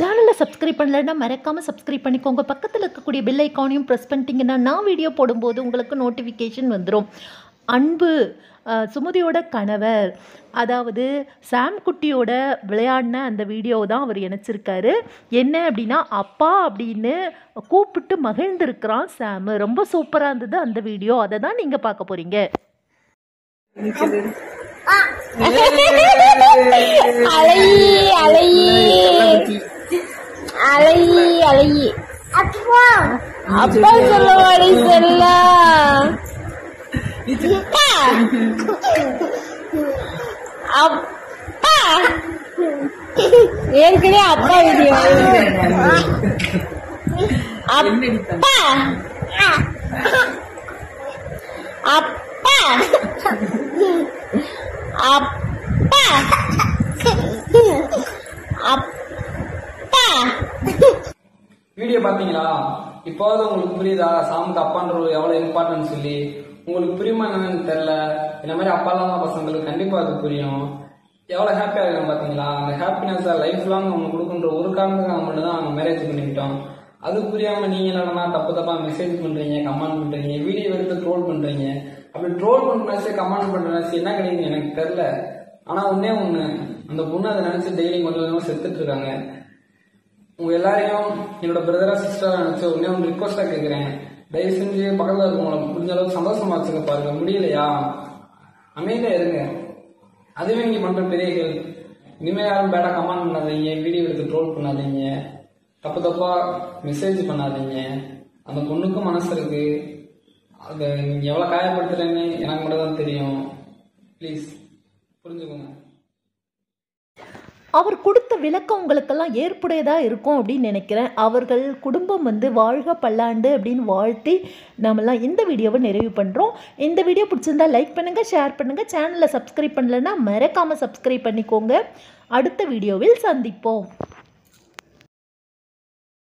சேனலை சப்ஸ்கிரைப் பண்ணலைன்னா மறக்காமல் சப்ஸ்கிரைப் பண்ணிக்கோங்க. பக்கத்தில் இருக்கக்கூடிய பெல் ஐக்கானையும் ப்ரெஸ் பண்ணிட்டீங்கன்னா நான் வீடியோ போடும்போது உங்களுக்கு நோட்டிஃபிகேஷன் வந்துடும் அன்பு சுமதியோட கணவர் அதாவது சாம் குட்டியோட விளையாடின அந்த வீடியோ தான் அவர் இணைச்சிருக்காரு. என்ன அப்படின்னா அப்பா அப்படின்னு கூப்பிட்டு மகிழ்ந்திருக்கிறான் சாம். ரொம்ப சூப்பராக இருந்தது அந்த வீடியோ அதை தான் நீங்கள் பார்க்க போகிறீங்க அலையி அலையி அலையி அப்பா அப்பா சொல்லுவாடி செல்ல அப்பா ஏற்கனவே அப்பா வீடியோ அப்பா அப்பா அப்பா அப்பா வீடியோ பாத்தீங்களா இப்போது உங்களுக்கு புரியுதா? சாமுக்கு அப்பான்ற எவ்வளவு இம்பார்ட்டன்ட் சொல்லி உங்களுக்கு புரியுமா என்னன்னு தெரியல. இந்த மாதிரி அப்பா இல்லாத பசங்களுக்கு கண்டிப்பா அது புரியும். எவ்வளவு ஹாப்பியா இருக்கும் பாத்தீங்களா அந்த ஹாப்பினஸ் லைஃப் லாங் அவங்க கொடுக்குன்ற ஒரு காரணத்துக்காக மட்டும் தான் அவங்க மேரேஜ் பண்ணிக்கிட்டோம். அது புரியாம நீங்க என்னன்னா தப்பு தப்பா மெசேஜ் பண்றீங்க கமெண்ட் பண்றீங்க வீடியோ எடுத்து ட்ரோல் பண்றீங்க. அப்படி ட்ரோல் பண்ற கமெண்ட் பண்ற என்ன கிடைக்குது எனக்கு தெரியல. ஆனா ஒன்னே ஒண்ணு அந்த பொண்ணு அதை நினைச்சு டெய்லி கொஞ்சம் கொஞ்சமா செத்துட்டு இருக்காங்க. உங்க எல்லாரையும் என்னோட பிரதரா சிஸ்டரா நினைச்சு உடனே ஒன்று ரிக்வஸ்டா கேட்கிறேன் தயவு செஞ்சு பக்கத்துல இருக்கவங்கள முடிஞ்ச அளவுக்கு சந்தோஷமா வச்சுக்க பாருங்க. முடியலையா? அமைதியா இருங்க. அதுவே நீங்க பண்ற பெரிய ஹெல்ப் இனிமே யாரும் பேடா கமெண்ட் பண்ணாதீங்க. வீடியோ எடுத்து ட்ரோல் பண்ணாதீங்க. தப்பு தப்பா மெசேஜ் பண்ணாதீங்க. அந்த பொண்ணுக்கும் மனசு இருக்கு. அதை நீங்க எவ்வளவு காயப்படுத்துறேன்னு எனக்கு மட்டும் தான் தெரியும். ப்ளீஸ் புரிஞ்சுக்கோங்க. அவர் கொடுத்த விளக்கம் உங்களுக்கெல்லாம் ஏற்புடையதாக இருக்கும் அப்படின்னு நினைக்கிறேன். அவர்கள் குடும்பம் வந்து வாழ்க பல்லாண்டு அப்படின்னு வாழ்த்தி நம்மளாம் இந்த வீடியோவை நிறைவு பண்ணுறோம் இந்த வீடியோ பிடிச்சிருந்தா லைக் பண்ணுங்கள் ஷேர் பண்ணுங்கள் சேனலை சப்ஸ்கிரைப் பண்ணலைன்னா மறக்காமல் சப்ஸ்கிரைப் பண்ணிக்கோங்க. அடுத்த வீடியோவில் சந்திப்போம்.